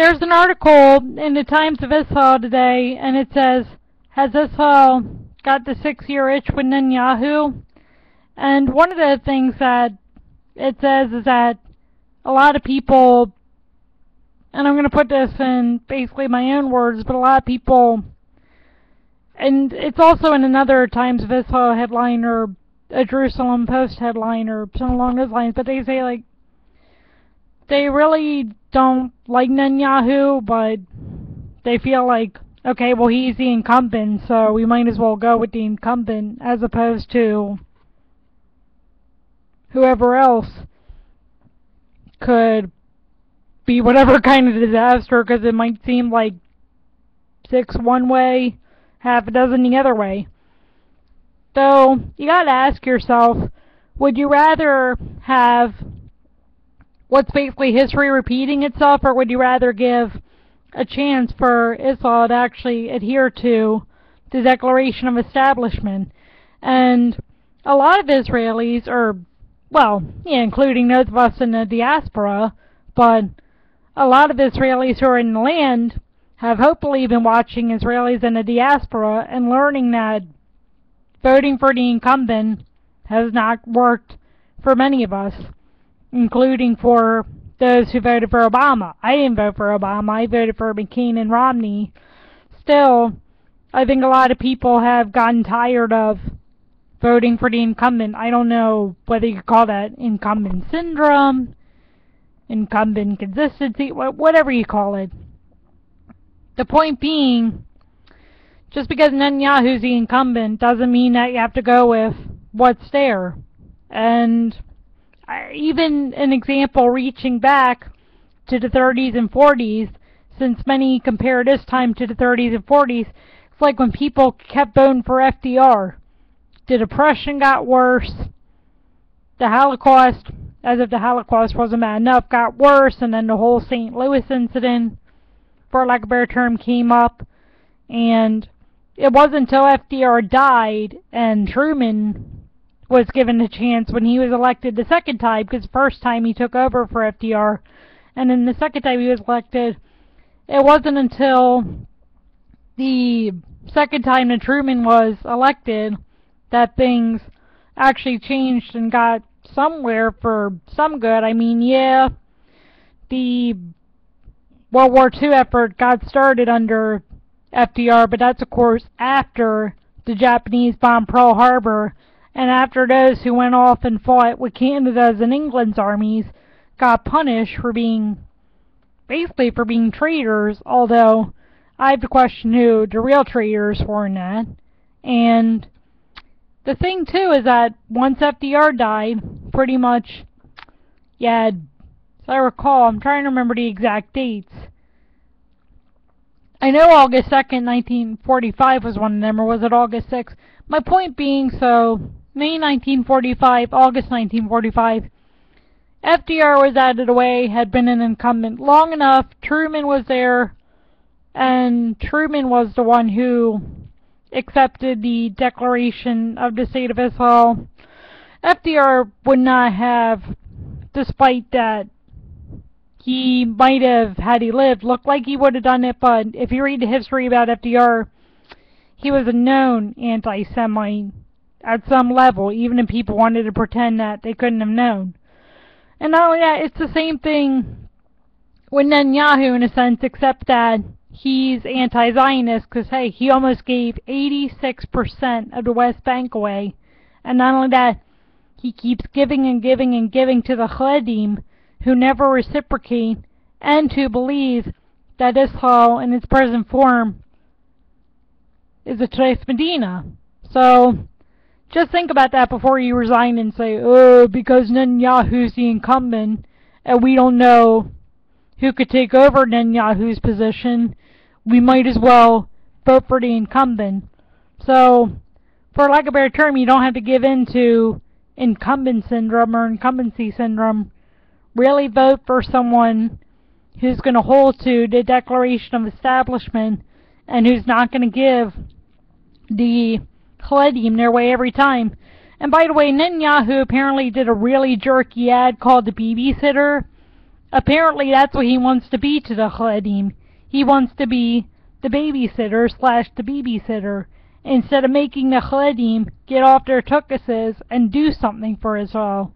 there's an article in the Times of Israel today, and it says, Has Israel got the six-year itch with Netanyahu? And one of the things that it says is that a lot of people, and I'm going to put this in basically my own words, but a lot of people, and it's also in another Times of Israel headline or a Jerusalem Post headline or something along those lines, but they say like they really don't like Netanyahu, but they feel like okay, well he's the incumbent, so we might as well go with the incumbent as opposed to whoever else could be whatever kind of disaster because it might seem like six one way, half a dozen the other way. So, you gotta ask yourself, would you rather have what's basically history repeating itself, or would you rather give a chance for Israel to actually adhere to the Declaration of Establishment? And a lot of Israelis, or, well, yeah, including those of us in the diaspora, but a lot of Israelis who are in the land have hopefully been watching Israelis in the diaspora and learning that voting for the incumbent has not worked for many of us, including for those who voted for Obama. I didn't vote for Obama. I voted for McCain and Romney. Still, I think a lot of people have gotten tired of voting for the incumbent. I don't know whether you call that incumbent syndrome, incumbent consistency, whatever you call it. The point being, just because Netanyahu's the incumbent doesn't mean that you have to go with what's there. And even an example reaching back to the 30s and 40s, since many compare this time to the 30s and 40s, it's like when people kept voting for FDR. The Depression got worse. The Holocaust, as if the Holocaust wasn't bad enough, got worse, and then the whole St. Louis incident, for lack of a better term, came up. And it wasn't until FDR died and Truman was given a chance when he was elected the second time, because the first time he took over for FDR, and then the second time he was elected, it wasn't until the second time that Truman was elected that things actually changed and got somewhere for some good. I mean, yeah, the World War II effort got started under FDR, but that's of course after the Japanese bombed Pearl Harbor and after those who went off and fought with Canada's and England's armies got punished for being basically for being traitors, although I have to question who the real traitors were in that. And the thing too is that once FDR died, pretty much yeah, as I recall, I'm trying to remember the exact dates, I know August 2nd, 1945 was one of them, or was it August 6th? My point being, so, May 1945, August 1945, FDR was out of the way, had been an incumbent long enough, Truman was there, and Truman was the one who accepted the Declaration of the State of Israel. FDR would not have, despite that he might have, had he lived, looked like he would have done it, but if you read the history about FDR, he was a known anti-Semite at some level, even if people wanted to pretend that they couldn't have known. And not only that, it's the same thing with Netanyahu in a sense, except that he's anti-Zionist, because, hey, he almost gave 86% of the West Bank away. And not only that, he keeps giving and giving and giving to the Haredim, who never reciprocate, and who believe that Israel in its present form is a treif Medina. So, just think about that before you resign and say, oh, because Netanyahu's the incumbent, and we don't know who could take over Netanyahu's position, we might as well vote for the incumbent. So, for lack of a better term, you don't have to give in to incumbent syndrome or incumbency syndrome really vote for someone who's going to hold to the Declaration of Establishment and who's not going to give the Haredim their way every time. And by the way, Netanyahu apparently did a really jerky ad called The Bibisitter, apparently that's what he wants to be to the Haredim. He wants to be the babysitter slash the babysitter instead of making the Haredim get off their tukuses and do something for Israel.